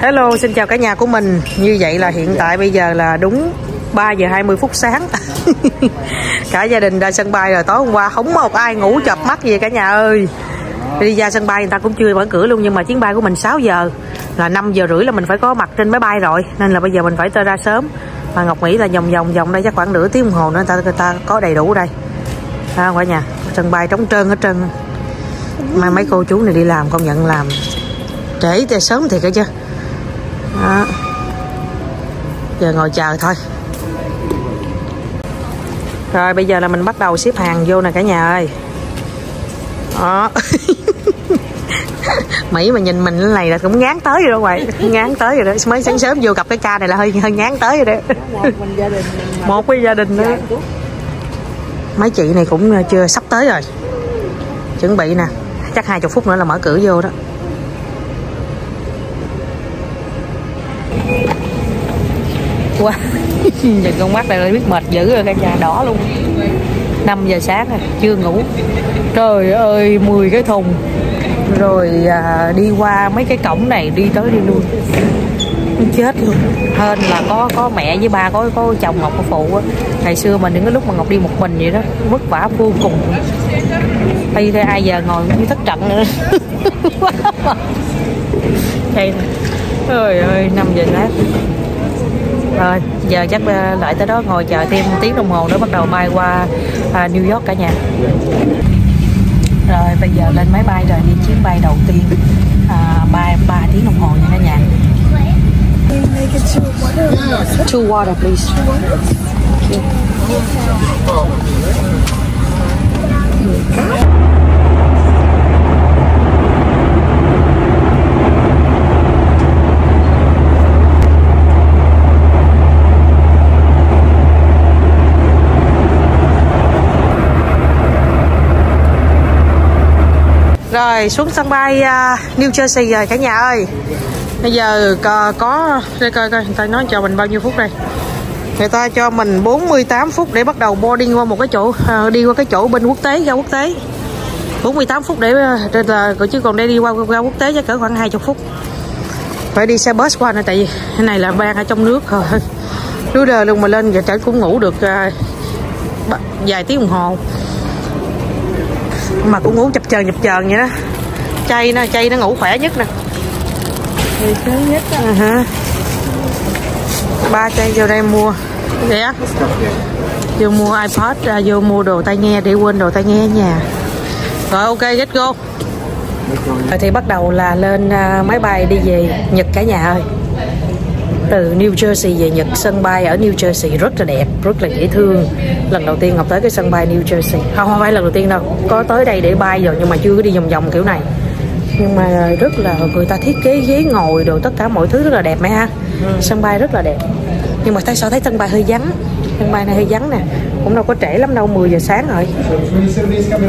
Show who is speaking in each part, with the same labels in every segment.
Speaker 1: Hello, xin chào cả nhà của mình. Như vậy là hiện tại bây giờ là đúng 3 giờ 20 phút sáng. cả gia đình ra sân bay rồi tối hôm qua không một ai ngủ chập mắt gì cả nhà ơi. Đi ra sân bay người ta cũng chưa mở cửa luôn nhưng mà chuyến bay của mình 6 giờ là 5 giờ rưỡi là mình phải có mặt trên máy bay rồi nên là bây giờ mình phải ra sớm. Mà Ngọc nghĩ là vòng vòng vòng đây chắc khoảng nửa tiếng đồng hồ nữa người ta người ta có đầy đủ đây. À, cả nhà, sân bay trống trơn hết trơn. Mà mấy cô chú này đi làm công nhận làm trễ thì sớm thiệt cơ chứ đó. giờ ngồi chờ thôi. Rồi, bây giờ là mình bắt đầu xếp hàng vô nè cả nhà ơi. Đó. Mỹ mà nhìn mình cái này là cũng ngán tới rồi đó ngoài ngán tới rồi đó. Mới sáng sớm vô gặp cái ca này là hơi hơi ngán tới rồi đó. Một cái gia đình nữa mấy chị này cũng ờ, chưa sắp tới rồi. Chuẩn bị nè. Chắc hai chục phút nữa là mở cửa vô đó. Quá nhìn con mắt này là biết mệt dữ rồi cả nhà đỏ luôn. 5 giờ sáng rồi chưa ngủ. Trời ơi 10 cái thùng. Rồi à, đi qua mấy cái cổng này đi tới đi luôn chết luôn. Hên là có có mẹ với ba có có chồng ngọc có phụ á. Ngày xưa mà những cái lúc mà ngọc đi một mình vậy đó vất vả vô cùng. Bây thế ai giờ ngồi như thất trận nữa đây trời ơi năm giờ sáng rồi giờ chắc ờ, lại tới đó ngồi chờ thêm một tiếng đồng hồ nữa bắt đầu bay qua à, New York cả nhà. Rồi bây giờ lên máy bay rồi đi chuyến bay đầu tiên à, bay 3 tiếng đồng hồ nha cả nhà. Two water please. Rồi xuống sân bay uh, New Jersey rồi cả nhà ơi. Bây giờ có, có đây coi coi người ta nói cho mình bao nhiêu phút đây? Người ta cho mình 48 phút để bắt đầu boarding qua một cái chỗ uh, đi qua cái chỗ bên quốc tế ra quốc tế. 48 phút để uh, là à, chứ còn để đi qua ra quốc tế chắc cỡ khoảng 20 phút. Phải đi xe bus qua nữa tại vì cái này là ban ở trong nước rồi. Đứa đời luôn mà lên và trẻ cũng ngủ được uh, vài tiếng đồng hồ mà cũng ngủ chập chờn chập chờn vậy đó. Chay nó chay nó ngủ khỏe nhất nè.
Speaker 2: Thứ nhất á.
Speaker 1: Uh -huh. ba chay vô đây mua. Vậy á? Vô mua ipod à, vô mua đồ tai nghe để quên đồ tai nghe ở nhà. Rồi ok let's go. Rồi thì bắt đầu là lên uh, máy bay đi về Nhật cả nhà ơi từ New Jersey về Nhật. Sân bay ở New Jersey rất là đẹp rất là dễ thương. Lần đầu tiên Ngọc tới cái sân bay New Jersey. Không không phải lần đầu tiên đâu. Có tới đây để bay rồi nhưng mà chưa có đi vòng vòng kiểu này. Nhưng mà rất là người ta thiết kế ghế ngồi đồ tất cả mọi thứ rất là đẹp mẹ ha. Ừ. sân bay rất là đẹp. Nhưng mà thấy sao thấy sân bay hơi vắng? Sân bay này hơi vắng nè. Cũng đâu có trễ lắm đâu 10 giờ sáng rồi.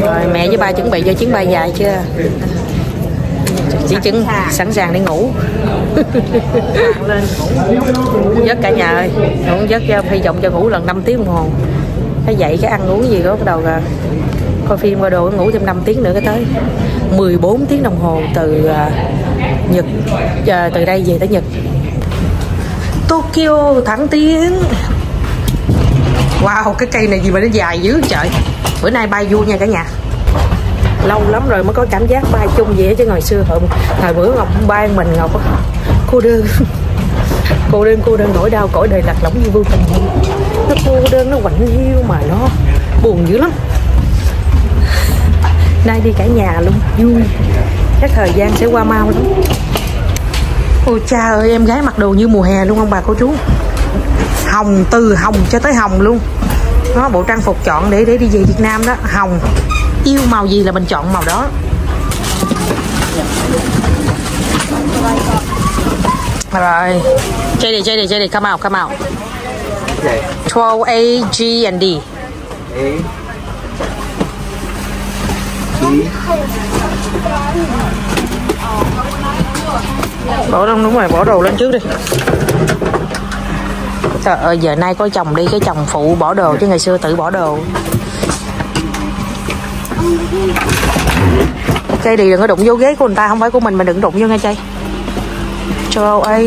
Speaker 1: Rồi mẹ với ba chuẩn bị cho chuyến bay dài chưa chỉ chứng sẵn sàng. để ngủ. Giấc cả nhà ơi. Ngủ giấc hy vọng cho ngủ lần 5 tiếng đồng hồ. Cái dậy cái ăn uống gì đó bắt đầu là coi phim qua đồ ngủ thêm 5 tiếng nữa cái tới. 14 tiếng đồng hồ từ uh, Nhật uh, từ đây về tới Nhật. Tokyo thẳng tiến Wow cái cây này gì mà nó dài dữ trời. Bữa nay bay vui nha cả nhà lâu lắm rồi mới có cảm giác bay chung vậy chứ ngày xưa hồi, hồi bữa ngọc bay mình ngọc cô đơn. Cô đơn cô đơn nỗi đau cõi đời lạc lõng như vô tình. Nó cô đơn nó quạnh hiu mà nó buồn dữ lắm. Nay đi cả nhà luôn vui. Chắc thời gian sẽ qua mau lắm. Ôi cha ơi em gái mặc đồ như mùa hè luôn ông bà cô chú? Hồng từ hồng cho tới hồng luôn. Nó bộ trang phục chọn để để đi về Việt Nam đó hồng yêu màu gì là mình chọn màu đó. Rồi. Chơi đi chơi đi chơi đi come out come out. 12A G and D. Bỏ đâu đúng rồi bỏ đồ lên trước đi. Trời ơi giờ nay có chồng đi cái chồng phụ bỏ đồ chứ ngày xưa tự bỏ đồ chay đi đừng có đụng vô ghế của người ta không phải của mình mà đừng đụng vô nghe chay. Châu Âu A.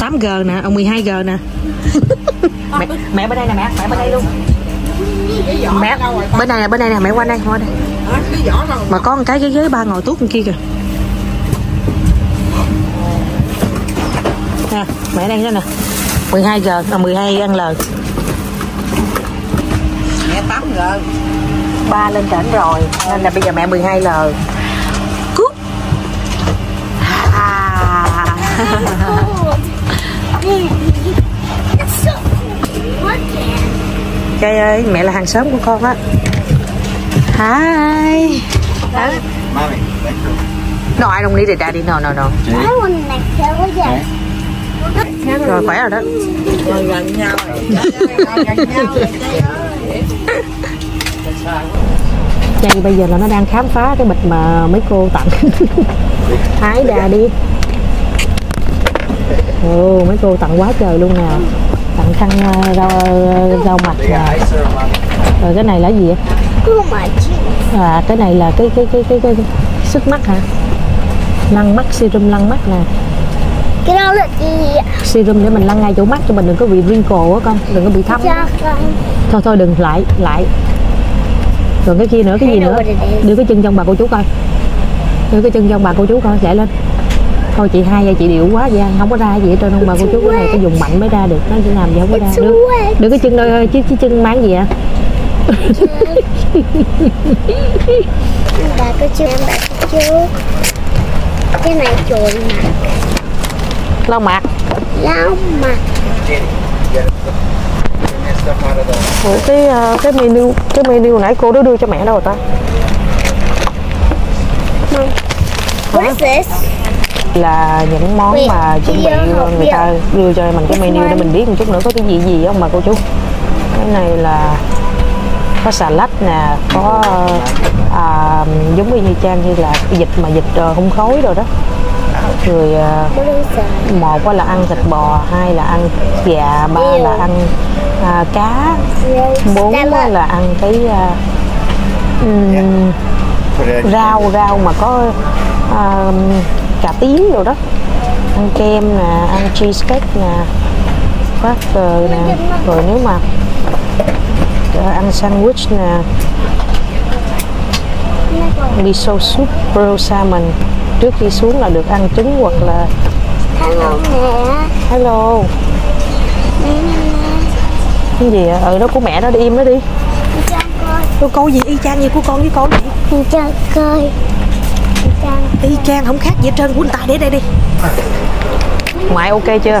Speaker 1: 8G nè, ông 12G nè. Mẹ, mẹ bên đây nè mẹ, mẹ bên đây luôn. Mẹ, bên này nè, bên đây nè, mẹ qua đây, qua đây. Mà có một cái ghế ghế ba ngồi tuốt bên kia kìa. Nè, mẹ đây đó nè. 12G, à 12 ăn lời
Speaker 2: Mẹ 8 giờ
Speaker 1: ba lên trển rồi nên là bây giờ mẹ 12 l cút à. Cây ơi, mẹ là hàng xóm của con á Hi
Speaker 3: Mommy.
Speaker 1: No, I don't need it, daddy. No, no, no. Rồi, khỏe rồi đó.
Speaker 2: Rồi, gần nhau rồi. gần nhau
Speaker 1: Chay bây giờ là nó đang khám phá cái bịch mà mấy cô tặng. Hái đà đi. Ồ, mấy cô tặng quá trời luôn nè. Tặng khăn ờ, rau, rau mặt nè. Rồi cái này là gì vậy? À, cái này là cái cái cái cái, cái, sức mắt hả? Lăn mắt, serum lăn mắt nè.
Speaker 4: Cái đó là gì ạ?
Speaker 1: Serum để mình lăn ngay chỗ mắt cho mình đừng có bị wrinkle á con, đừng có bị thâm.
Speaker 4: Cho con.
Speaker 1: Thôi thôi đừng lại, lại. Rồi cái kia nữa, cái gì nữa? Đưa cái chân trong bà cô chú coi. Đưa cái chân trong bà cô chú coi, chạy lên. Thôi chị hai giờ chị điệu quá vậy không có ra gì hết trơn không bà cô chú cái này phải dùng mạnh mới ra được nó chỉ làm gì không có ra
Speaker 4: It's
Speaker 1: đưa, cái chân đôi chứ, chứ chân mang gì ạ
Speaker 4: Bà có chưa? Bà có chưa? Cái này trộn mặt.
Speaker 1: lau mặt
Speaker 4: Lau mặt.
Speaker 1: Ủa, cái ờ, cái menu cái menu nãy cô đó đưa cho mẹ đâu rồi ta?
Speaker 4: What is this?
Speaker 1: là những món mà chuẩn bị người ta đưa cho mình cái menu để mình biết một chút nữa có cái gì gì không bà cô chú? Cái này là có xà lách nè có à, giống như trang như là vịt mà vịt ờ, không khói rồi đó. Rồi à, một là ăn thịt bò hai là ăn gà ba là ăn à, cá bốn là ăn cái à,
Speaker 3: in.
Speaker 1: rau rau mà có à, cà tím rồi đó ăn kem nè ăn cheesecake nè burger nè rồi nếu mà ờ, ăn sandwich nè miso soup broiled salmon trước khi xuống là được ăn trứng hoặc là
Speaker 4: Hello mẹ.
Speaker 1: hello
Speaker 4: Mẹ nè mẹ.
Speaker 1: Cái gì ạ ừ đó của mẹ đó đi im nó đi. Cô cô gì? Y chang như của con với con vậy
Speaker 4: Cho coi. Cho
Speaker 1: y chang không khác gì hết trơn của người ta để đây đi. Ngoại ok chưa?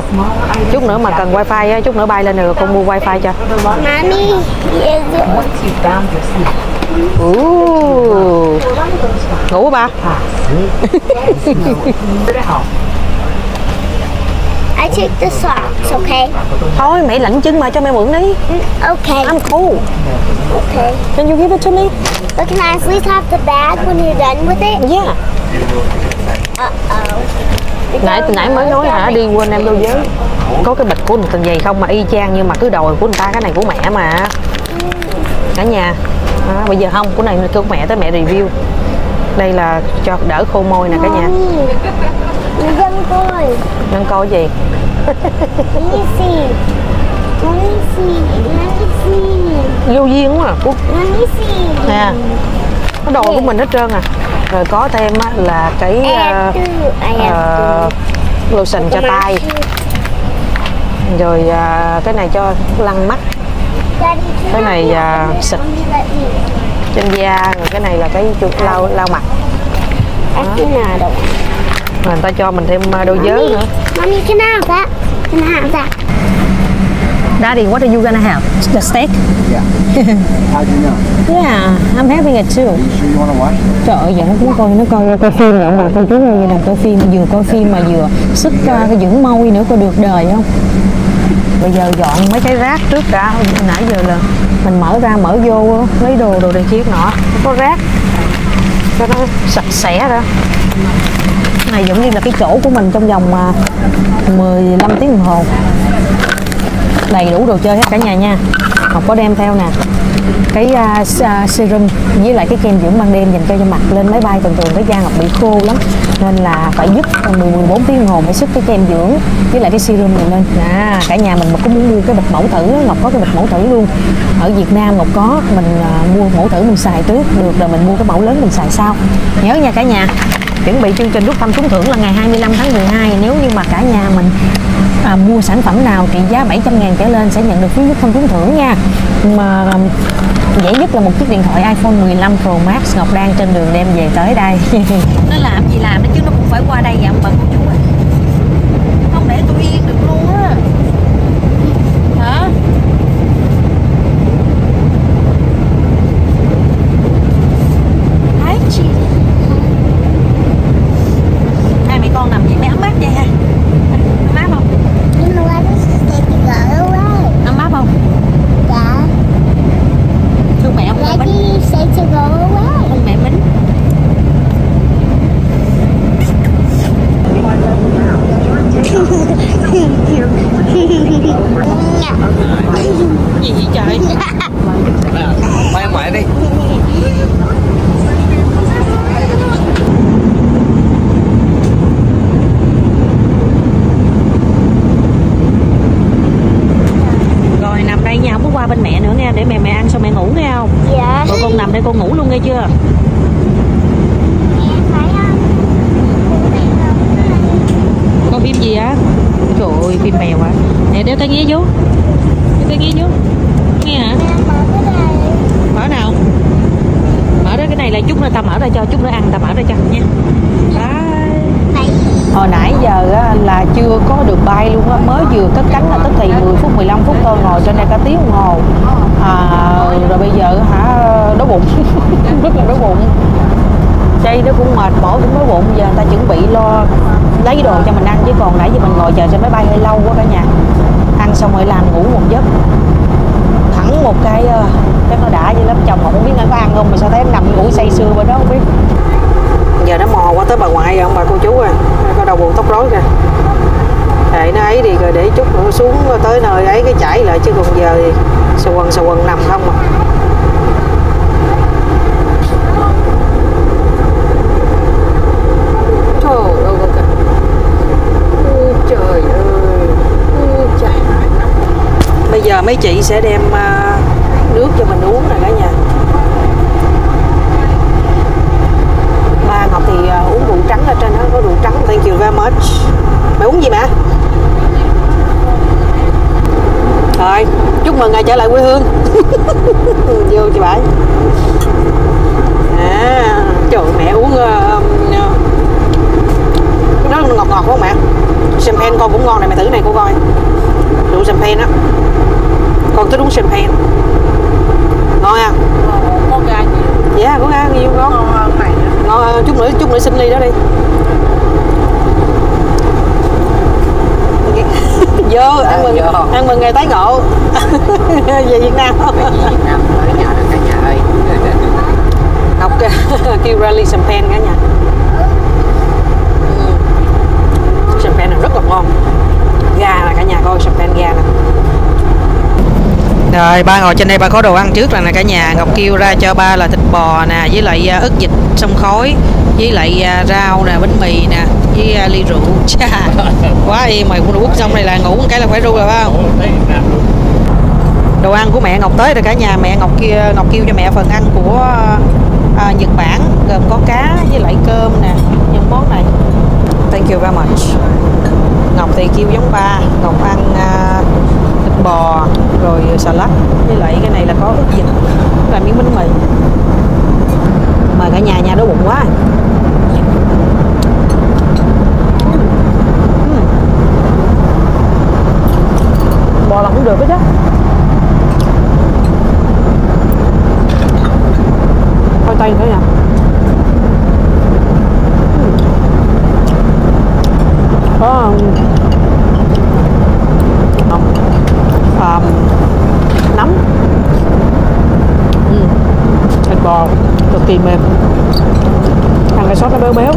Speaker 1: Chút nữa mà cần wifi á chút nữa bay lên rồi con mua wifi cho.
Speaker 4: It
Speaker 1: Ooh. ngủ ba
Speaker 4: I take the socks, okay?
Speaker 1: thôi mẹ lạnh chân mà cho mẹ mượn đi.
Speaker 4: Okay,
Speaker 1: I'm cool
Speaker 4: okay.
Speaker 1: can you give it to me?
Speaker 4: But can I at least have the bag when you're done with it?
Speaker 1: yeah.
Speaker 4: Uh-oh.
Speaker 1: nãy nãy mới nói hả? đi quên em đâu giới. Có cái bịch của người ta vậy không? Mà y chang nhưng mà cứ đòi của người ta cái này của mẹ mà. Cả nhà. À, bây giờ không của này kêu mẹ tới mẹ review. Đây là cho đỡ khô môi nè cả nhà
Speaker 4: Dân coi.
Speaker 1: nên coi gì.
Speaker 4: Let me see. Let me see.
Speaker 1: vô duyên quá à
Speaker 4: me see.
Speaker 1: nè cái đồ của mình hết trơn à rồi có thêm á, là cái
Speaker 4: to.
Speaker 1: lotion cho tay rồi ờ, cái này cho lăn mắt cái này
Speaker 4: it?
Speaker 1: xịt trên da rồi cái này là cái chuột lau lau mặt
Speaker 4: cannot.
Speaker 1: Rồi người ta cho mình thêm ờ, đôi giới nữa
Speaker 4: Mommy, can I have that? Can I have that?
Speaker 1: Daddy, what are you gonna have? The steak?
Speaker 3: Yeah. How'd you know?
Speaker 1: Yeah, I'm having it too.
Speaker 3: You sure you want to watch?
Speaker 1: Trời ơi, vậy nó cũng coi nó coi coi phim nữa mà coi chú ơi, là coi phim vừa coi phim mà vừa sức uh, cái dưỡng môi nữa coi được đời không? Bây giờ dọn mấy cái rác trước đã nãy giờ là mình mở ra mở vô lấy đồ đồ này kia nọ không có rác cho nó sạch sẽ ra này giống như là cái chỗ của mình trong vòng à, 15 tiếng đồng hồ. Đầy đủ đồ chơi hết cả nhà nha. Không có đem theo nè. Cái uh, uh, serum với lại cái kem dưỡng ban đêm dành cho da mặt lên máy bay thường thường cái da ngọc bị khô lắm. Nên là phải dứt 10 14 tiếng đồng hồ mới sức cái kem dưỡng với lại cái serum này lên. À, cả nhà mình mà cũng muốn mua cái bịch mẫu thử ngọc có cái bịch mẫu thử luôn. Ở việt nam ngọc có mình uh, mua mẫu thử mình xài trước. Được rồi mình mua cái mẫu lớn mình xài sau. Nhớ nha cả nhà chuẩn bị chương trình rút thăm trúng thưởng là ngày 25 tháng 12 nếu như mà cả nhà mình à, mua sản phẩm nào trị giá 700 ngàn trở lên sẽ nhận được phiếu rút thăm trúng thưởng nha. Mà dễ nhất là một chiếc điện thoại iPhone 15 Pro Max Ngọc đang trên đường đem về tới đây. Nó làm gì làm đó chứ nó cũng phải qua đây vậy bận cô chú à không để tôi yên được luôn á hả
Speaker 4: Hi, chị.
Speaker 1: hai mẹ con nằm vậy mẹ ấm áp vậy ha ấm áp không
Speaker 4: Nhưng mà nó sẽ bị gỡ quá.
Speaker 1: ấm áp không
Speaker 4: Dạ.
Speaker 1: thương mẹ không
Speaker 4: Là
Speaker 1: mẹ
Speaker 4: đi
Speaker 1: bính
Speaker 4: sẽ chỉ gỡ quá.
Speaker 1: thương mẹ bính cái gì vậy trời
Speaker 3: Quay ngoài đi
Speaker 1: rồi nằm đây nha không có qua bên mẹ nữa nha để mẹ mẹ ăn xong mẹ ngủ nghe không
Speaker 4: Dạ.
Speaker 1: rồi con nằm đây con ngủ luôn nghe chưa
Speaker 4: Phải không?
Speaker 1: con phim gì á trời ơi phim mèo hả nè đeo tai nghe vô đeo tai nghe vô nghe hả
Speaker 4: Mẹ mở cái này.
Speaker 1: mở nào mở ra cái này là chút nữa ta mở ra cho chút nữa ăn ta mở ra cho nha Bye.
Speaker 4: Phải.
Speaker 1: hồi nãy giờ á, là chưa có được bay luôn á mới vừa cất cánh là tức thì 10 phút 15 phút thôi ngồi trên đây cả tiếng đồng hồ à, rồi bây giờ hả, đói bụng. Rất là đói bụng. Đây nó cũng mệt, mỏi cũng đói bụng. Giờ người ta chuẩn bị lo, lấy đồ cho mình ăn, chứ còn nãy giờ mình ngồi chờ trên máy bay hơi lâu quá cả nhà. Ăn xong rồi làm ngủ một giấc. Thẳng một cái cái chắc nó đã với lắm. Chồng mà không biết nó có ăn không mà sao thấy em nằm ngủ say sưa bên đó không biết. Giờ nó mò qua tới bà ngoại rồi, ông bà cô chú à. Có đầu buồn tóc rối kìa. Để nó ấy đi rồi để chút nữa xuống tới nơi ấy cái chảy lại, chứ còn giờ thì sờ quần sờ quần nằm không à trời ơi bà kìa. Ôi trời ơi Ôi trời mấy chị sẽ đem à, nước cho mình uống nè cả nhà ba ngọc thì à, uống rượu trắng ở trên đó có rượu trắng. Thank you very much. Mày uống gì mẹ rồi chúc mừng ngày trở lại quê hương. Vô chị bãi à trời mẹ uống uh, nó ngọt ngọt không mẹ? Champagne con cũng ngon này mày thử này cô coi rượu champagne á con thích uống champagne. Ngon à
Speaker 2: Con gà nhiều
Speaker 1: dạ có ăn nhiều ngon
Speaker 2: ngon hơn này
Speaker 1: ngon ờ, chút nữa chút nữa xin ly đó đi. Vô ăn mừng
Speaker 3: vô.
Speaker 1: ăn mừng ngày tái ngộ. Về Việt Nam.
Speaker 3: Việt Nam ở nhà được cả nhà ơi.
Speaker 1: Ngọc kêu ra ly champagne cả nhà. Ừ. champagne này rất là ngon. Gà nè cả nhà coi champagne gà nè rồi ba ngồi trên đây ba có đồ ăn trước là nè cả nhà. Ngọc kêu ra cho ba là thịt bò nè với lại à, ức vịt sông khói với lại à, rau nè bánh mì nè với à, ly rượu. Chà, quá y mày cũng quất xong này là ngủ một cái là phải ru rồi phải không? Đồ ăn của mẹ Ngọc tới rồi cả nhà. Mẹ Ngọc kia Ngọc kêu cho mẹ phần ăn của à, Nhật Bản gồm có cá với lại cơm nè những món này. Thank you very much. Ngọc thì kêu giống ba Ngọc ăn à, thịt bò rồi ờ, xà lách với lại cái này là có ướp vịt là miếng bánh mì. Mời cả nhà nhà đói bụng quá. Bò là cũng được đó chứ thôi tay nữa nha có um, um, nấm ừ. thịt bò cực kỳ mềm ăn cái sốt nó béo béo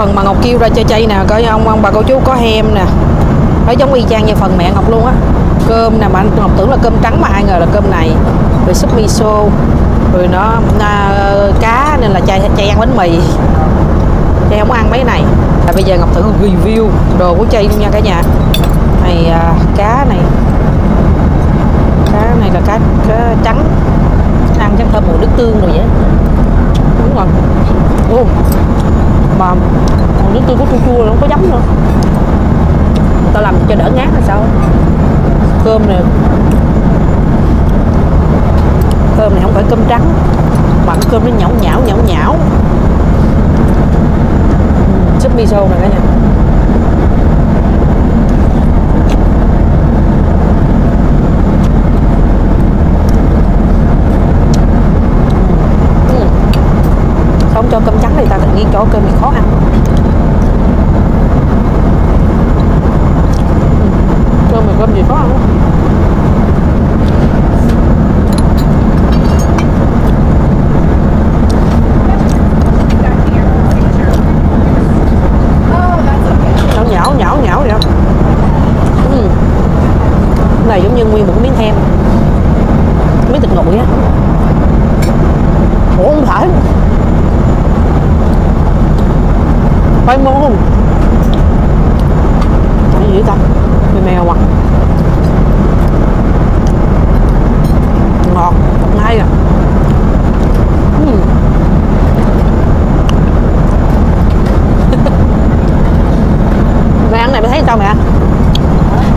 Speaker 1: phần mà ngọc kêu ra chơi chay nè coi ông ông bà cô chú có hem nè. Nó giống y chang như phần mẹ ngọc luôn á. Cơm nè mà anh ngọc tưởng là cơm trắng mà ai ngờ là cơm này. Rồi súp miso rồi nó à, cá nên là chay chay ăn bánh mì. Chay không ăn mấy này. À, bây giờ ngọc thử review đồ của chay luôn nha cả nhà. Này à, cá này. Cá này là cá, cá trắng. Ăn chắc thơm mùi nước tương rồi vậy đúng rồi. Ồ, mà còn nước tương có chua chua không có giấm nữa. Người ta làm cho đỡ ngát hay sao? Cơm này cơm này không phải cơm trắng. Mà cơm nó nhão nhão nhão nhão. Ừ, súp miso này cả nhà Ừ. không cho cơm trắng thì ta tự nhiên cho cơm thì khó ăn. Cơm mà cơm gì khó ăn nhão nhão nhão vậy ừ. Này giống như nguyên một miếng hem miếng thịt nguội á. Ủa không phải khoai môn cái gì ta? Mèo mèo à? Ngọt ngay à. Ừ. mẹ ăn này mày thấy sao mẹ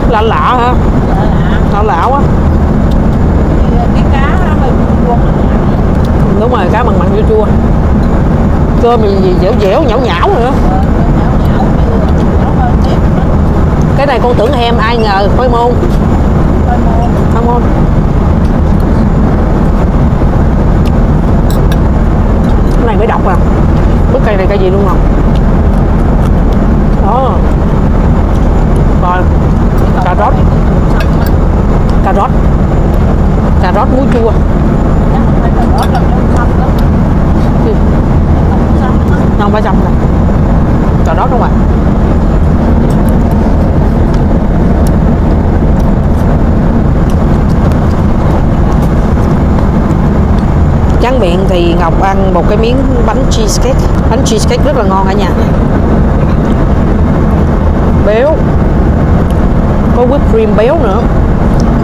Speaker 1: lạ lạ hả? Lạ lạ. Quá.
Speaker 2: Cái cá chua
Speaker 1: đúng rồi cá mặn mặn chua chua cơm gì gì dẻo dẻo, nhão nhão nữa. Cái này con tưởng em, ai ngờ khoai môn. Khoai môn. Cái này mới độc à? Bức cây này cây gì luôn không? Đó. Rồi. Cà rốt. Cà rốt. Cà rốt muối chua Ừ không phải trong này cà rốt đúng không ạ? Tráng miệng thì Ngọc ăn một cái miếng bánh cheesecake. Bánh cheesecake rất là ngon cả nhà. Béo. Có whipped cream béo nữa.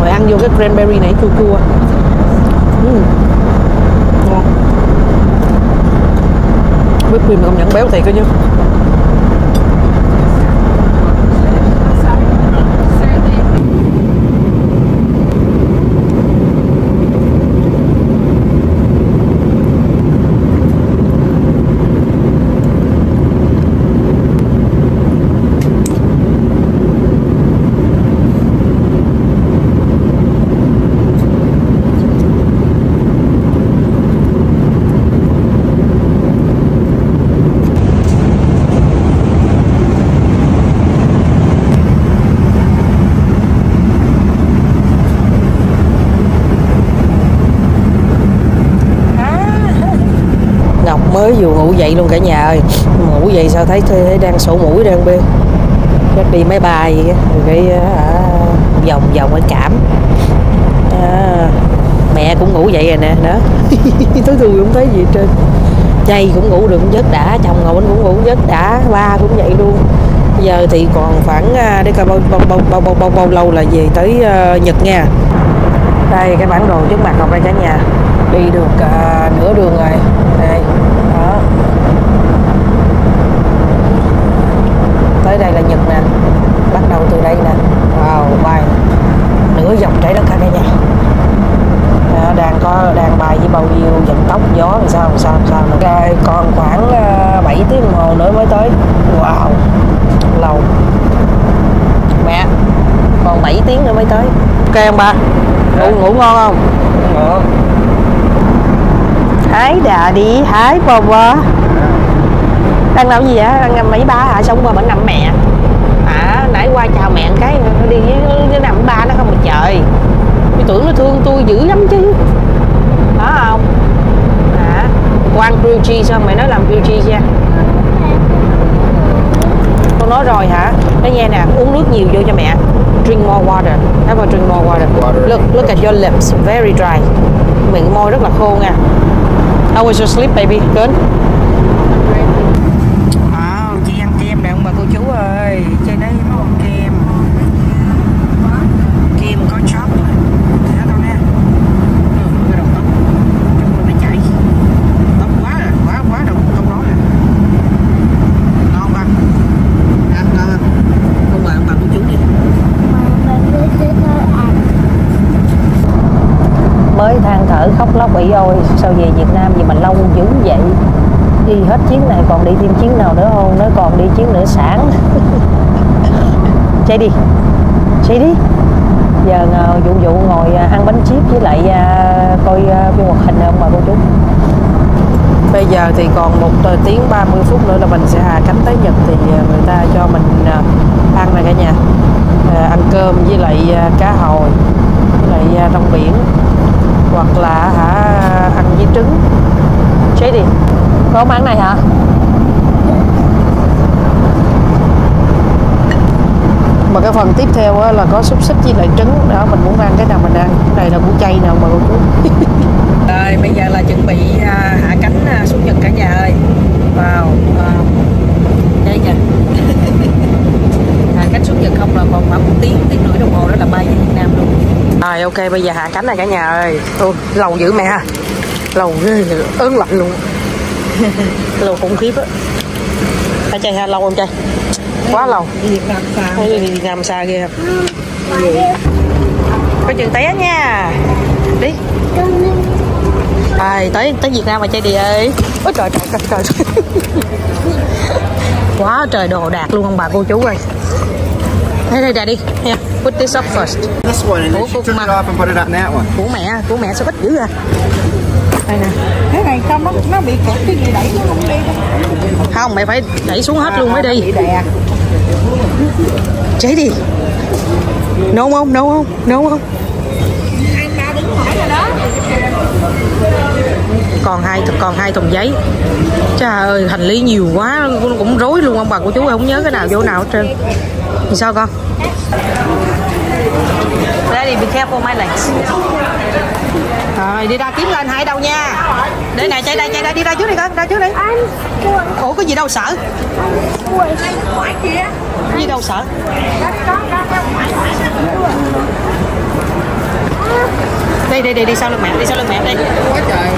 Speaker 1: Rồi ăn vô cái cranberry này chua chua. Uhm. Whipped mà công nhận béo thiệt đó chứ Ngọc vậy luôn cả nhà ơi. Ngủ vậy sao thấy thấy đang sổ mũi đang bê chắc đi máy bay rồi cái à, vòng vòng ở cảm à, mẹ cũng ngủ vậy rồi nè đó. Tối thui cũng thấy gì trên, chay cũng ngủ được cũng giấc đã chồng ngồi cũng ngủ giấc đã ba cũng vậy luôn. Bây giờ thì còn khoảng à, để coi bao bao bao bao bao, bao, bao lâu là về tới uh, Nhật nha. Đây cái bản đồ trước mặt Ngọc đây cả nhà. Đi được uh, nửa đường rồi đây đó tới đây là Nhật nè bắt đầu từ đây nè wow bay trái đất cả nhà đó, đang có đang bay với bao nhiêu vận tốc gió làm sao làm sao làm sao nữa. Rồi còn khoảng uh, 7 tiếng đồng hồ nữa mới tới. Wow lâu. Mẹ còn 7 tiếng nữa mới tới. Ok không ba? Ngủ ngủ ngon không?
Speaker 3: Ngon.
Speaker 1: Hi daddy, hi Bobo Đang làm gì vậy? Đang nằm mấy ba hả? Xong qua bển nằm mẹ. À, nãy qua chào mẹ cái đi với, với nằm ba nó không mà trời. Tôi tưởng nó thương tôi dữ lắm chứ. Phải không? À, con ăn grilled cheese không? Mày nói làm grilled cheese nha nói rồi hả? Nói nghe nè uống nước nhiều vô cho mẹ. Drink more water. Have a drink more water,
Speaker 3: Water.
Speaker 1: look look at your lips. Very dry. Miệng môi rất là khô nha. How was your sleep baby? Good Wow, chị ăn kem nè ông bà cô chú ơi Chơi đấy món kem Kem có chop Thấy không nè Ừ, cái đầu tóc Chúng tôi phải chảy Tóc quá rồi, quá quá đầu không nói rồi Ngon không ba? Ăn ngon không? Ông bà, ông bà cô chú đi mới than thở Mỹ lóc ôi sao về Việt Nam gì mà lâu dữ vậy? Đi hết chuyến này còn đi thêm chuyến nào nữa không? Nó còn đi chuyến nữa sáng chạy đi. Chạy đi. Giờ ờ, vụ vụ ngồi ờ, ăn bánh chip với lại ờ, coi phim hoạt hình không bà cô chú? Bây giờ thì còn một tờ tiếng 30 phút nữa là mình sẽ hạ cánh tới Nhật thì người ta cho mình ăn này cả nhà. Ăn cơm với lại cá hồi với lại rong biển. Hoặc là hả ăn với trứng chế đi có không ăn này hả? Mà cái phần tiếp theo á, là có xúc xích với lại trứng. Đó mình muốn ăn cái nào mình ăn. Cái này là củ chay nào mà cô chú rồi bây giờ là chuẩn bị à, hạ cánh à, xuống Nhật cả nhà ơi. Vào à, đây kìa hạ cánh xuống Nhật không là còn khoảng một tiếng tiếng rưỡi đồng hồ đó là bay về Việt Nam luôn. Rồi ok bây giờ hạ cánh này cả nhà ơi. Ôi, lâu dữ mẹ ha. Lâu ghê ớn lạnh luôn lâu khủng khiếp á. Hả trai ha lâu không trai quá lâu.
Speaker 2: Đi Nam xa
Speaker 1: ghê có chừng té nha. Đi. Ai, tới tới Việt Nam mà chơi đi ơi. Ôi trời trời trời trời. Quá trời đồ đạc luôn ông bà cô chú ơi. Đây đây đây đi. Nha put this up first.
Speaker 3: This one, and then she took it off and put it on that one.
Speaker 1: của mẹ của mẹ sao ít dữ à đây nè.
Speaker 2: Cái này không nó nó bị kẹt cái gì đẩy nó không đi đâu
Speaker 1: không mẹ phải đẩy xuống hết luôn mới đi.
Speaker 2: đè
Speaker 1: cháy đi. Nấu không? Nấu không? Nấu không?
Speaker 2: Anh ba đứng hỏi rồi đó.
Speaker 1: Còn hai còn hai thùng giấy. Trời ơi hành lý nhiều quá cũng, cũng rối luôn ông bà của chú không nhớ cái nào vô nào hết trơn. Thì sao con? Daddy be careful my legs rồi đi ra kiếm lên hai đâu nha. Để này chạy đây chạy đây đi ra trước đi con ra trước đi. Ủa có gì đâu sợ. Gì đâu sợ. Đi đi đi đi sau lưng mẹ đi sau lưng mẹ đi
Speaker 2: quá trời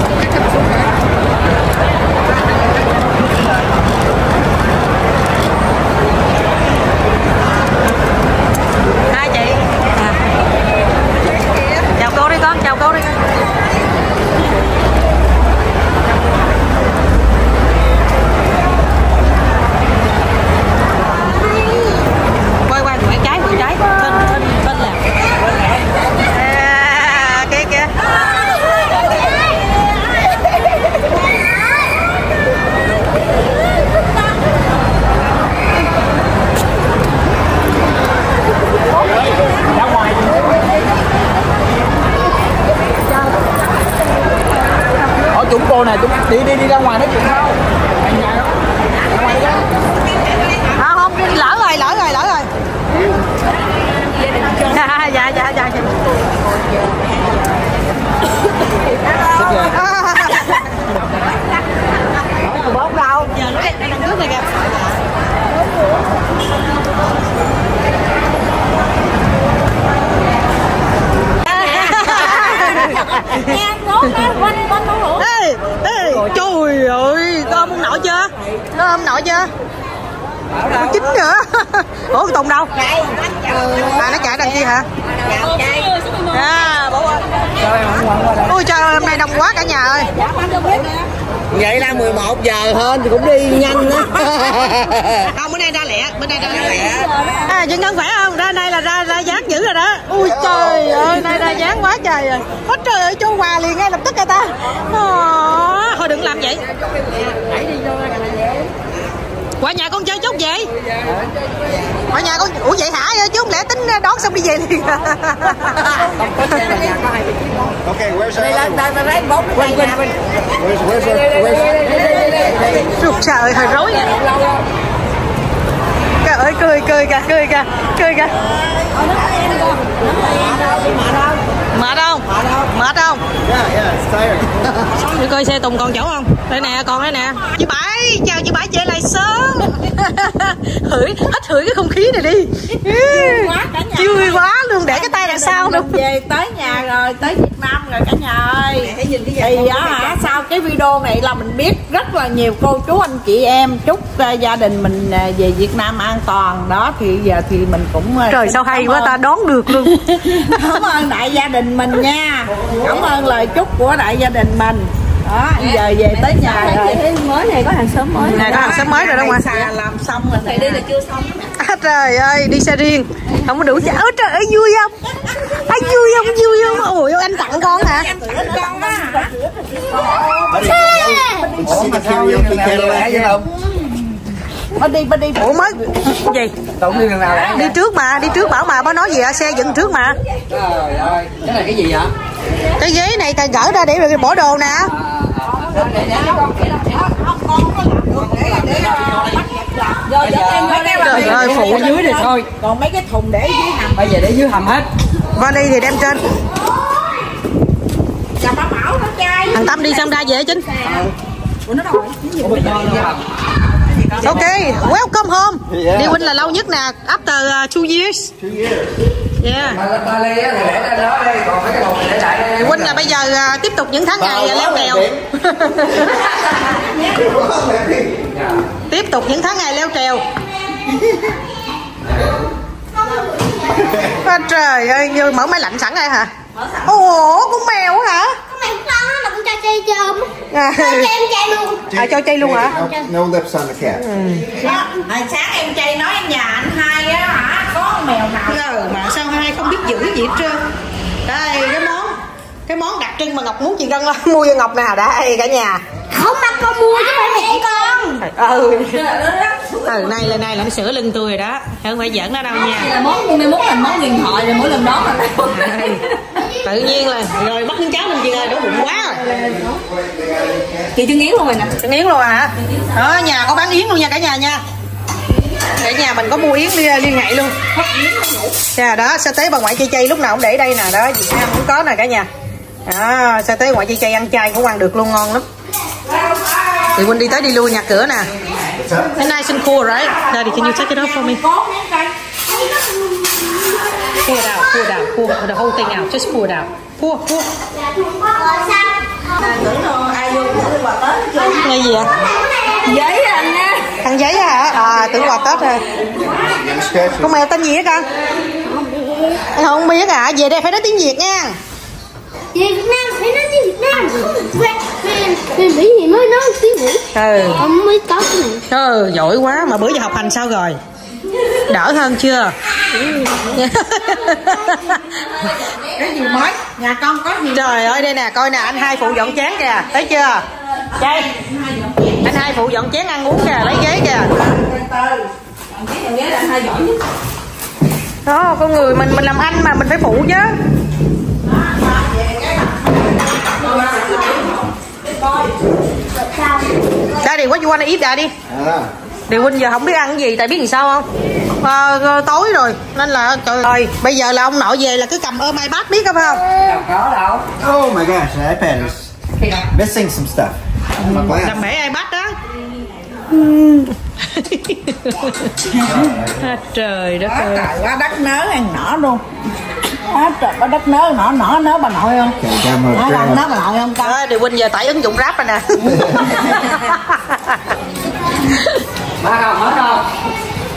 Speaker 1: hai chị à. chào cô đi con chào cô đi quay quay quay trái quay trái thân thân thân là à, kia kia
Speaker 3: Hỏi chúng cô nè, chúng đi đi đi ra ngoài nói chuyện không?
Speaker 1: à, không lỡ rồi lỡ rồi lỡ rồi dạ dạ dạ dạ bóng đâu giờ nó đang đằng trước này kìa Ê, ê, trời ơi, có ông nội chưa? Có ông nội chưa? Có chín nữa. Ủa Tùng đâu? À nó chạy đằng kia hả? À, bố ơi. Ôi trời ơi, hôm nay đông quá cả nhà ơi.
Speaker 3: Vậy là 11 giờ hơn thì cũng đi nhanh á.
Speaker 1: Không, bữa nay ra lẹ, bữa nay ra lẹ. À, Ngân khỏe không? Ra đây là ra ra dáng dữ rồi đó. Ui trời ơi, nay ra dáng quá trời rồi. Ôi trời ơi, cho quà liền ngay lập tức rồi ta. Ồ, thôi đừng làm vậy. Qua nhà con chơi chút vậy? Qua nhà con, ủa vậy hả? Chứ không lẽ tính đón xong đi về liền.
Speaker 3: Okay, where's our other one?
Speaker 2: là lấy bốn cái này nè
Speaker 3: Where's, where's, our, where's,
Speaker 1: Trời ơi, cười cười kìa cười kìa cười kìa. Mệt không? Mệt không?
Speaker 3: Yeah, yeah,
Speaker 1: coi xe tùng còn chỗ không? Đây nè còn đây nè. Chị chào chị bảy về lại sớm. Hửi hết hửi cái không khí này đi.
Speaker 2: Quá cả nhà
Speaker 1: vui quá luôn để cái tay đằng sau luôn
Speaker 2: về tới nhà rồi tới Việt Nam rồi cả nhà ơi. Thì á hả sau cái video này là mình biết rất là nhiều cô chú anh chị em chúc ờ, gia đình mình ờ, về Việt Nam an toàn. Đó thì giờ thì mình cũng ờ,
Speaker 1: trời sao hay quá
Speaker 2: ơn-
Speaker 1: ta đón được luôn.
Speaker 2: Cảm ơn đại gia đình mình nha. Cảm ơn lời chúc của đại gia đình mình đó giờ về tới nhà rồi.
Speaker 4: mới này có hàng xóm mới
Speaker 1: nè có hàng xóm mới rồi ngoại
Speaker 2: này xà làm xong rồi. Thầy đây là chưa xong
Speaker 1: à, trời ơi đi xe riêng. Không có đủ chả ơi trời ơi vui không? À, vui không? Vui không? Ủa anh tặng con hả?
Speaker 2: Con
Speaker 3: the karaoke Cadillac yet?
Speaker 2: Ba đi ba đi.
Speaker 1: Ủa mới gì?
Speaker 5: Tụng đi đường nào đã?
Speaker 1: đi trước mà đi trước bảo mà bác nói gì à xe dựng trước mà.
Speaker 5: Trời ơi, cái này cái gì vậy?
Speaker 1: cái ghế này ta gỡ ra để rồi bỏ đồ nè
Speaker 2: giờ giờ em mấy cái
Speaker 1: trời ơi phụ
Speaker 5: dưới thì thôi.
Speaker 2: còn mấy cái thùng để dưới hầm.
Speaker 5: Bây giờ để dưới hầm hết.
Speaker 1: vali thì đem trên. Thằng tâm đi xong ra về chính. Ok welcome home. Đi huynh là lâu nhất nè. After uh, two years.
Speaker 3: Two years.
Speaker 1: Yeah.
Speaker 5: Mà ba lê á thì để lên đó đây, còn mấy cái này để lại đây.
Speaker 1: huynh là bây giờ uh, tiếp tục những tháng ngày uh, leo trèo tiếp tục những tháng ngày leo trèo à, trời ơi như mở máy lạnh sẵn đây hả? Ủa con mèo hả?
Speaker 4: Con mày con là con trai chơi chôm.
Speaker 1: À,
Speaker 4: cho em chơi luôn.
Speaker 1: À cho chay luôn hả?
Speaker 3: No, no lips on the cat.
Speaker 2: hồi sáng em chay nói em nhà anh hai á hả có con mèo nào
Speaker 1: Ờ, mà sao hai không biết giữ gì hết trơn. Đây cái món cái món đặc trưng mà ngọc muốn chị gân lên mua cho ngọc nào đây cả nhà.
Speaker 4: Không mà con mua chứ phải mẹ con.
Speaker 1: Ừ từ nay lên nay là nó sửa lưng tôi rồi đó. Không phải giỡn nó đâu nha.
Speaker 2: món mai mốt thành món điện thoại rồi mỗi lần đó là
Speaker 1: tự nhiên là rồi bắt miếng cháo mình chị ơi đói bụng quá rồi.
Speaker 2: Chị chưa nghiến luôn rồi nè.
Speaker 1: Trứng yến luôn hả? Đó nhà có bán yến luôn nha cả nhà nha để nhà mình có mua yến liên, liên hệ luôn. Dạ đó sa tế bà ngoại chay chay lúc nào cũng để đây nè. Đó Việt Nam cũng có nè cả nhà. Đó sa tế ngoại chay chay ăn chay cũng ăn được luôn ngon lắm. Thì Quynh đi tới đi lui nhà cửa nè. It's nice and cool right Daddy can you take it off for me? Pull it out pull it out pull the whole thing out. Just pull it out
Speaker 2: tết chưa
Speaker 1: nghe gì vậy?
Speaker 2: Giấy anh
Speaker 1: ăn giấy hả? À tưởng quà tết rồi. Con mèo tên gì á con không biết à. Về đây phải nói tiếng việt nha.
Speaker 4: Việt Nam phải nói tiếng Việt Nam. Mình bị gì mới nói tiếng Việt
Speaker 1: ừ.
Speaker 4: Ông mới có cái này
Speaker 1: ừ giỏi quá. Mà bữa giờ học hành sao rồi? Đỡ hơn chưa?
Speaker 2: Cái gì mới? Nhà con có gì
Speaker 1: trời ơi đây nè coi nè anh hai phụ dọn chén kìa. Thấy chưa đây anh hai phụ dọn chén ăn uống kìa lấy ghế kìa
Speaker 2: ghế là hai giỏi nhất
Speaker 1: đó con người mình mình làm anh mà mình phải phụ chứ Daddy, what you wanna eat, Daddy?
Speaker 3: Ah.
Speaker 1: Điều huynh giờ không biết ăn cái gì tại biết làm sao không Ờ, tối rồi nên là trời ơi bây giờ là ông nội về là cứ cầm ôm ipad biết không phải không
Speaker 5: Đâu có đâu.
Speaker 3: Oh my gosh, iPad is missing some stuff. My
Speaker 1: làm
Speaker 3: glass.
Speaker 1: bể ipad đó. À, trời đất ơi.
Speaker 2: trời quá đất nớ ăn nỏ luôn. Trời quá đất nớ nỏ nỏ nớ bà nội không? Nớ bà nội không con
Speaker 1: điều huynh giờ tải ứng dụng rap rồi nè.
Speaker 5: Má không, má không.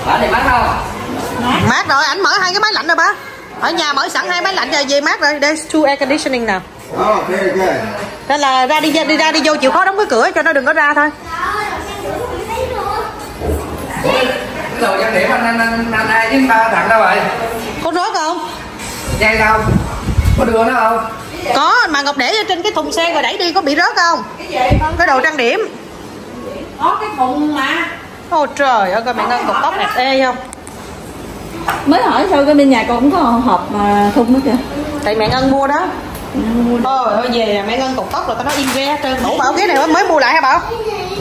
Speaker 5: Má thì má không.
Speaker 1: mát rồi ảnh mở hai cái máy lạnh rồi ba. Ở nhà mở sẵn hai máy lạnh rồi về mát rồi. There's two air conditioning nào
Speaker 3: Very good.
Speaker 1: nên là ra đi ra đi ra đi vô chịu khó đóng cái cửa cho nó đừng có ra thôi.
Speaker 5: Đồ trang điểm anh anh anh hai với ba thằng đâu rồi?
Speaker 1: có rớt không?
Speaker 5: Dây đâu? Có đưa nó không?
Speaker 1: có mà ngọc để ở trên cái thùng xe rồi đẩy đi có bị rớt không? Cái đồ trang điểm.
Speaker 2: Có cái thùng mà.
Speaker 1: Ôi trời ơi coi mẹ ngân cục tóc đẹp ê không?
Speaker 2: Mới hỏi sao cái bên nhà con cũng có hộp mà thùng đó kìa.
Speaker 1: Tại mẹ ngân mua đó Ôi ơi về mẹ ngân cục tóc rồi tao nói ve hết trơn. Bảo bảo cái này mới mua lại hả bảo?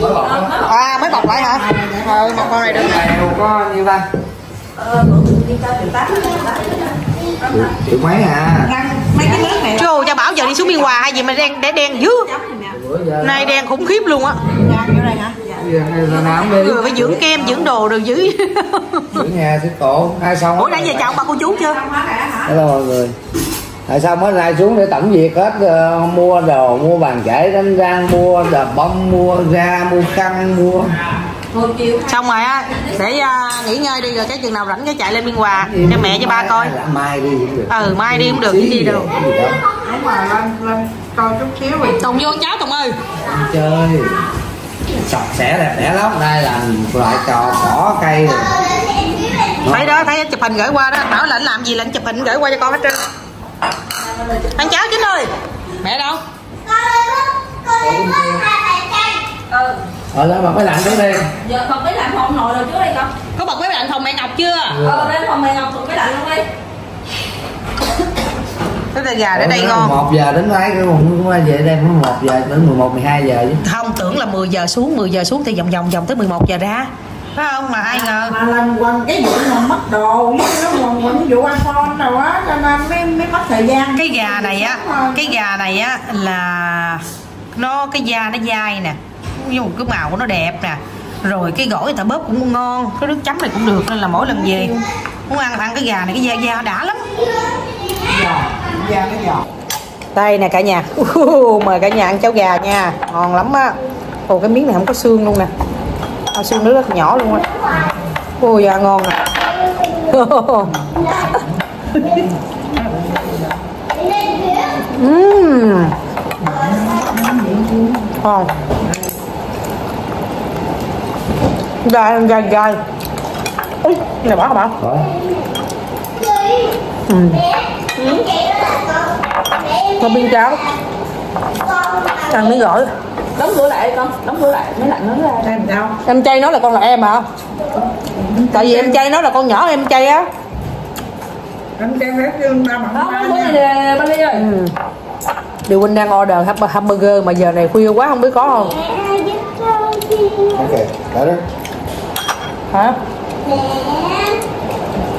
Speaker 5: Mới bỏ.
Speaker 1: À mới bọc lại hả? Ờ mà con này được.
Speaker 5: Này có nhiêu ta?
Speaker 3: Được mấy à?
Speaker 2: Mấy cái nước này
Speaker 1: Chứ cho Bảo giờ đi xuống Biên Hòa hay gì mà đen để đen dữ. Nay đen khủng khiếp luôn á.
Speaker 3: Đi.
Speaker 1: Người phải dưỡng kem, dưỡng đồ được dữ.
Speaker 3: Ở nhà sẽ tổ Hai xong
Speaker 1: Ủa nãy giờ chào bà cô chú chưa?
Speaker 3: Hello mọi người Tại sao mới nay xuống để tổng việc hết ờ, Mua đồ, mua bàn chải đánh răng Mua đờ bông, mua ga, mua khăn Mua?
Speaker 1: Xong rồi á, để à, nghỉ ngơi đi rồi cái chừng nào rảnh cái chạy lên Biên Hòa cho mẹ cho ba coi.
Speaker 3: Mai- Mai đi cũng được.
Speaker 1: Ừ, mai đi cũng được, chứ đi đâu.
Speaker 3: Gì đâu.
Speaker 2: đúng mà lên lên coi chút xíu rồi
Speaker 1: Tùng vô cháu Tùng ơi.
Speaker 3: Chơi. Sạch sẽ đẹp đẽ lắm. Đây là loại trò cỏ cây. Rồi
Speaker 1: Thấy đó, thấy chụp hình gửi qua đó. Bảo là anh làm gì là anh chụp hình gửi qua cho con hết trơn Ăn cháo chính ơi. Mẹ đâu?
Speaker 3: ở đó mà mới lạnh tới đây
Speaker 6: giờ còn mấy lạnh phòng nội rồi trước đây con.
Speaker 1: Có bật máy lạnh phòng mẹ Ngọc chưa?
Speaker 6: ờ lên phòng mày ngọc tụi mấy lạnh luôn đi.
Speaker 1: Cái tay gà để đây
Speaker 3: đó
Speaker 1: ngon.
Speaker 3: một giờ đến mấy? Cái cũng cũng về đây cũng một giờ đến 11 12 giờ chứ.
Speaker 1: Không, tưởng là 10 giờ xuống 10 giờ xuống thì vòng vòng vòng tới 11 giờ ra Phải không? Mà ai ngờ.
Speaker 2: Mà lần quần cái vụ mà mất đồ với nó quần quần vụ iPhone rồi á cho nên mới mới mất thời gian.
Speaker 1: Cái gà này á cái gà này á là nó cái da nó dai nè nhưng cái màu của nó đẹp nè rồi cái gỏi người ta bóp cũng ngon cái nước chấm này cũng được nên là mỗi lần về muốn ăn ăn cái gà này cái da da đã lắm.
Speaker 2: Da nó giọt
Speaker 1: đây nè cả nhà. Mời cả nhà ăn cháo gà nha. Ngon lắm á. Ồ cái miếng này không có xương luôn nè à, xương nó rất nhỏ luôn á. Ô da ngon nè Ừm. ngon. Gai gai gai. Cái này bỏ hả bảo.
Speaker 3: Có
Speaker 1: ừ. con biên cháo ăn miếng gỏi
Speaker 6: đóng cửa lại con đóng cửa lại mấy lạnh nó ra.
Speaker 2: Em đâu
Speaker 1: em chay nói là con là em hả? Tại vì em chay nói là con nhỏ em chay á.
Speaker 2: Em trang hết dương ba bằng
Speaker 6: không
Speaker 2: ba
Speaker 6: đóng cửa này nè ba ly ơi.
Speaker 1: Ừ. điều huynh đang order ham- hamburger mà giờ này khuya quá không biết có không?
Speaker 3: Ok đó đó
Speaker 1: hả?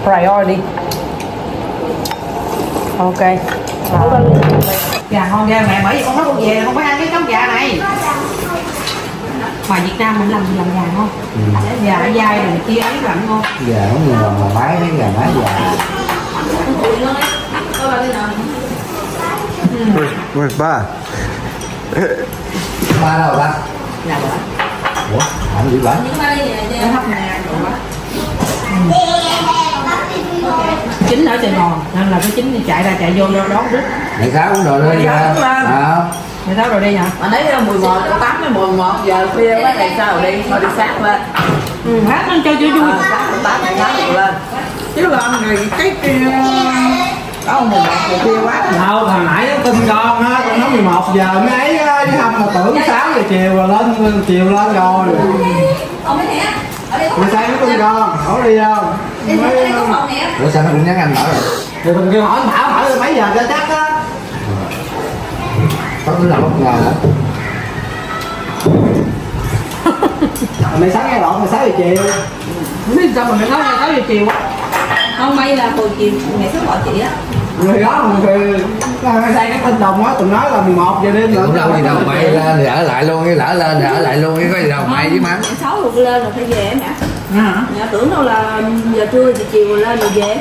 Speaker 1: Priority. Ok. Gà ngon ra mẹ bởi vì con nói con về không phải ăn cái cháo gà này ngoài Việt Nam mình làm làm gà ngon gà nó dai rồi kia ấy làm ngon
Speaker 3: giờ không nhiều mà máy thấy gà máy già.
Speaker 7: Where's ba?
Speaker 3: ba đâu ba? Ủa làm gì ba
Speaker 6: ba ly này
Speaker 2: Nó hấp nhà rồi
Speaker 1: chính ở Sài Gòn nên là cái chính đi chạy ra chạy vô đó đón đứt
Speaker 3: mày khá uống đồ lên
Speaker 2: rồi.
Speaker 3: à,
Speaker 1: người ta rồi đi hả?
Speaker 2: Mà nãy là 11 8 đến 11 giờ khuya quá này sao đi? Thôi đi sát lên.
Speaker 1: Ừ, hát nó chơi cho vui
Speaker 2: sát 8 này sáng lên. Chứ lên rồi cái kia đó 11 giờ khuya quá.
Speaker 7: Đâu, hồi nãy nó tin con á, con nói 11 giờ mới ấy chứ không là tưởng 6 giờ chiều rồi lên, chiều lên rồi. Rồi sáng nó tin con, hỏi đi không?
Speaker 3: ủa sao nó cũng nhắn anh bảo rồi.
Speaker 7: Thì mình kêu hỏi anh Thảo, hỏi là mấy giờ cho chắc á.
Speaker 3: Cái là bất ngờ hả?
Speaker 7: Mày sáng nghe lộn, mày 6 giờ chiều.
Speaker 1: không biết sao mà mày nói là sáu giờ chiều á
Speaker 6: không may là hồi chiều ngày thứ gọi chị á.
Speaker 7: Người đó người sang cái tin đồng á, tụi nói là 11 giờ đêm
Speaker 3: cũng đâu gì đâu mày lên thì ở lại luôn cái lỡ lên thì ở lại luôn cái có gì đâu mày chứ má
Speaker 6: sáu rồi lên rồi phải về mẹ.
Speaker 2: Hả
Speaker 6: mẹ tưởng đâu là giờ trưa thì chiều lên rồi về.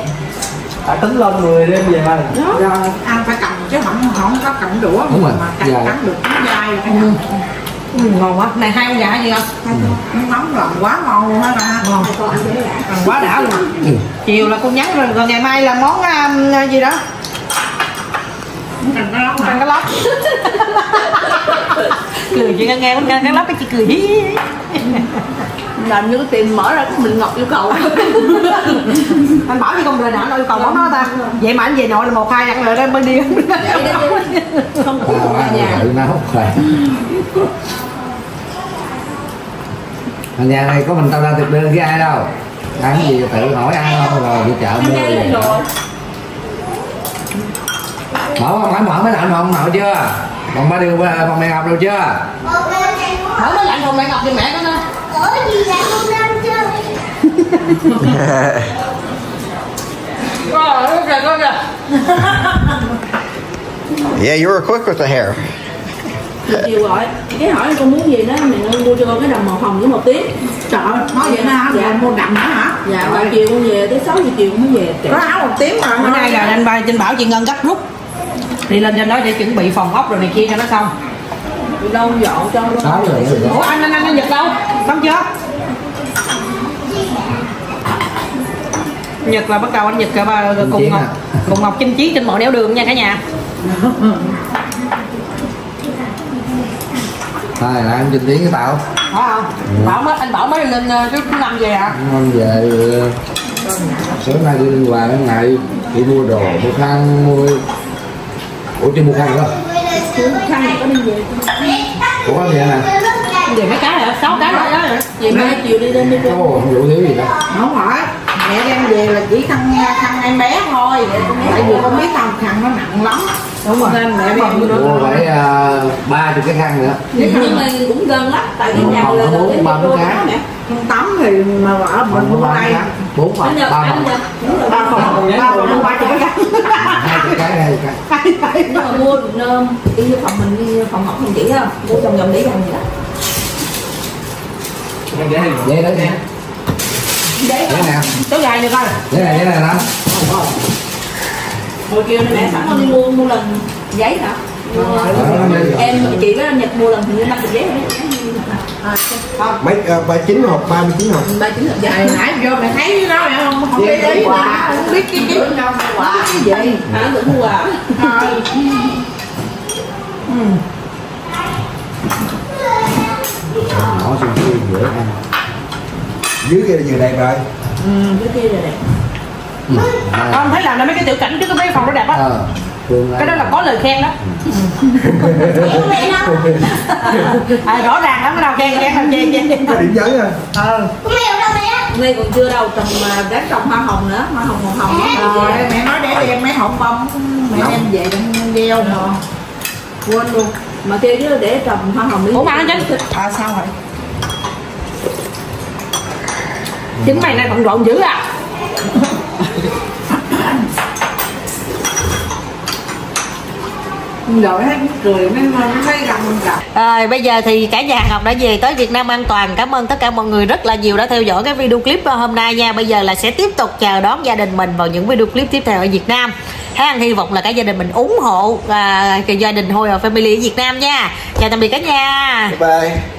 Speaker 7: Phải tính lên 10 đêm về
Speaker 2: rồi. Ăn phải cầm chứ không không có cầm đũa
Speaker 3: Đúng rồi,
Speaker 2: mà cắn
Speaker 3: dài.
Speaker 2: cắn được nó dai nhà.
Speaker 1: ừ, ngon quá. Này hai con gà gì không?
Speaker 2: Nó nóng lòng quá ngon luôn á ba. Ngon.
Speaker 1: Quá đã luôn. Chiều là con nhắn rồi rồi ngày mai là món um, gì đó?
Speaker 2: Cần cái lóc
Speaker 1: ăn cá lóc. Cười chị nghe nghe cá lóc cái chị cười hí.
Speaker 6: Làm như cái tiền mở ra cái mình ngọc yêu cầu.
Speaker 1: Anh bảo với con rồi anh yêu cầu món đó ta. Vậy mà anh về nội là một hai ăn rồi đó mới đi
Speaker 6: không có ở nhà.
Speaker 3: Tự nấu ở nhà này có mình tao ra thực đơn với ai đâu. Ăn gì tự hỏi ăn không rồi đi chợ mua
Speaker 6: rồi
Speaker 3: mở không phải mở mới lạnh không mở chưa? Còn ba điều phòng mẹ ngọc đâu chưa?
Speaker 1: Mở mới lạnh phòng mẹ ngọc cho mẹ con ơi
Speaker 4: Có gì là không làm chưa?
Speaker 1: Rồi, ok, ok.
Speaker 8: Yeah, you were quick with the hair.
Speaker 6: chiều gọi cái hỏi con muốn gì đó mẹ ơi mua cho con cái đầm màu hồng với màu tím
Speaker 2: trời ơi nói vậy na
Speaker 6: Dạ.
Speaker 2: dạ mua đậm nữa hả
Speaker 6: dạ và chiều con về tới 6 giờ chiều con mới về
Speaker 2: có áo một tiếng mà
Speaker 1: Bữa nay là anh ba trên bảo chị Ngân gấp rút Đi lên trên đó để chuẩn bị phòng ốc rồi này kia cho nó xong
Speaker 6: đâu dọn cho luôn
Speaker 3: sáu rồi
Speaker 1: Ủa anh anh anh, anh Nhật đâu? Xong chưa? Nhật là bắt đầu anh Nhật cả ba cùng Ngọc
Speaker 3: à.
Speaker 1: cùng Ngọc chinh chiến trên mọi nẻo đường nha cả nhà.
Speaker 3: thôi là anh trình tiến cái tàu
Speaker 1: Phải không? Bảo mới anh Bảo mới lên ờ, thứ năm về hả?
Speaker 3: ngon về ờ, sớm nay đi lên quà đến ngày đi mua đồ mua khăn mua ủa chưa mua khăn nữa
Speaker 6: khăn này có đi về
Speaker 3: ủa gì nè?
Speaker 1: Về mấy cái hả? Sáu cái rồi đó. Hả?
Speaker 6: về mai chiều đi lên đi
Speaker 3: có không vụ thiếu gì đâu.
Speaker 2: Không phải mẹ đem về là chỉ khăn khăn em bé thôi. Tại vì con biết không khăn nó nặng lắm.
Speaker 1: Đúng rồi.
Speaker 2: nên mẹ đem
Speaker 3: mua phải ờ, ba chục cái khăn nữa.
Speaker 6: Nhưng mà cũng gần lắm tại cái
Speaker 3: Một
Speaker 6: nhà
Speaker 3: phòng
Speaker 6: là
Speaker 3: bốn,
Speaker 6: cái
Speaker 3: ba
Speaker 6: cô
Speaker 3: bốn
Speaker 6: đó nè.
Speaker 2: Không tắm thì mà ở
Speaker 3: ba
Speaker 2: đây.
Speaker 3: bốn phòng ba phòng.
Speaker 2: ba phòng. ba phòng ba chục cái
Speaker 3: hai chục cái
Speaker 6: mà mua được nơm đi vô phòng mình đi phòng học không chỉ không mua vòng vòng để dòng gì đó.
Speaker 3: Vậy đó nha. Vậy nè
Speaker 1: Số dài được coi.
Speaker 3: vậy này vậy này nè
Speaker 6: hồi này mẹ sẵn con đi mua mua lần giấy hả? Em chị với anh nhật mua lần hình như năm chục giấy rồi
Speaker 7: mấy ba chín hộp ba mươi chín hộp
Speaker 6: ba chín lần
Speaker 2: Vậy
Speaker 6: giấy
Speaker 2: nãy vô mẹ thấy nó mẹ không? Không biết ý
Speaker 7: quà.
Speaker 2: không biết cái cái đâu quà. Cái gì?
Speaker 6: Hả vẫn mua à
Speaker 2: thôi
Speaker 3: nhỏ xui dễ ăn
Speaker 7: dưới kia là vừa đẹp rồi.
Speaker 6: Cái kia rồi nè
Speaker 3: ừ.
Speaker 1: Con thấy làm ra mấy cái tiểu cảnh trước cái mấy phòng nó đẹp á.
Speaker 3: ờ
Speaker 1: Cái đó là có lời khen đó. à, rõ ràng lắm cái nào khen khen chê chê.
Speaker 7: có điểm nhấn à
Speaker 1: Ờ.
Speaker 6: nay còn chưa đâu trồng mà đáng trồng hoa hồng nữa hoa hồng màu hồng đó
Speaker 2: rồi mẹ nói để đem mấy hộp bông mẹ đem về trong gieo rồi quên luôn
Speaker 6: mà kêu chứ để trồng hoa hồng đi
Speaker 1: Ủa mà nó tránh.
Speaker 2: à sao vậy
Speaker 1: Chính mày này bận rộn dữ à.
Speaker 2: rồi thấy cười mới mới rằng mình gặp.
Speaker 1: À, bây giờ thì cả nhà Ngọc đã về tới Việt Nam an toàn. Cảm ơn tất cả mọi người rất là nhiều đã theo dõi cái video clip hôm nay nha. Bây giờ là sẽ tiếp tục chờ đón gia đình mình vào những video clip tiếp theo ở Việt Nam. Hằng hy vọng là cả gia đình mình ủng hộ à, cái gia đình Hồi ở Family ở Việt Nam nha. Chào tạm biệt cả nhà.
Speaker 7: Bye bye